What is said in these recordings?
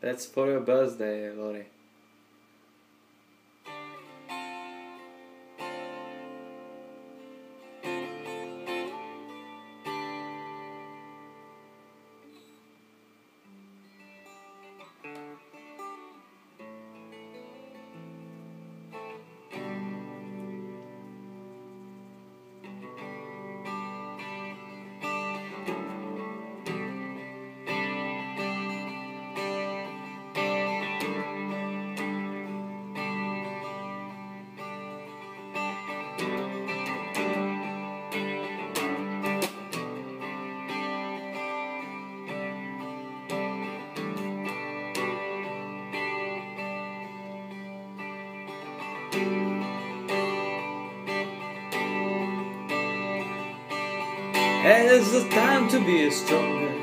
That's for your birthday, Lori. It's the time to be stronger.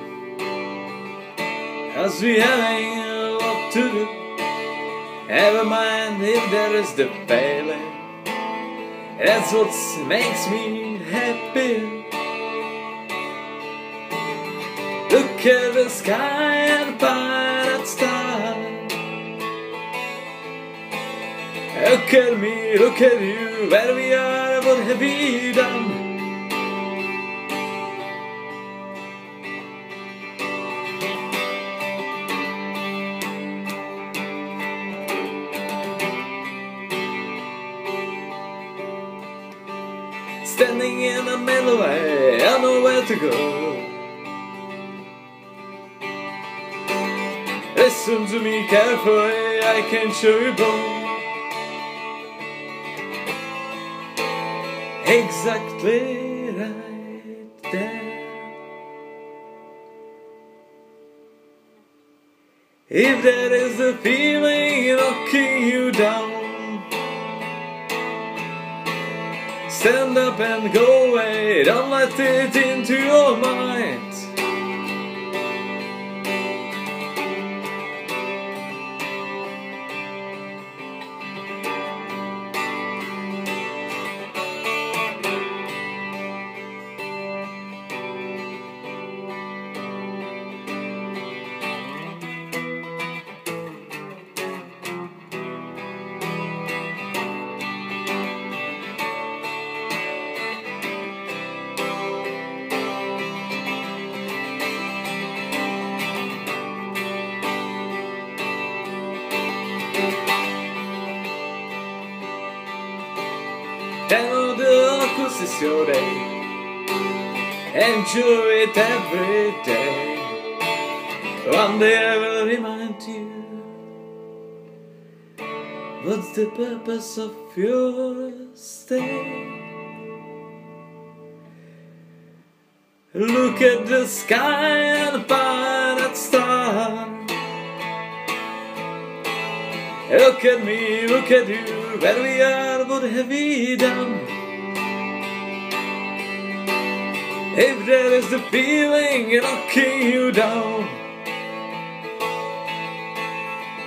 As we having a lot to do. Never mind if there is the failing. That's what makes me happy. Look at the sky and find that star. Look at me, look at you, where we are, what have we done? Standing in the middle I know where to go. Listen to me carefully, I can show you both. Exactly right there. If there is a feeling knocking you down. Stand up and go away, don't let it into your mind. Of the is your day. Enjoy it every day. One day I will remind you. What's the purpose of your stay? Look at the sky and find that star. Look at me, look at you, where we are, we done? If there is the feeling knocking you down,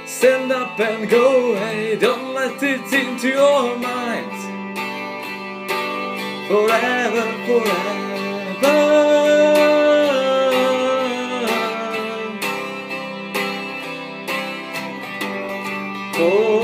stand up and go away, don't let it into your mind. Forever, forever. Oh.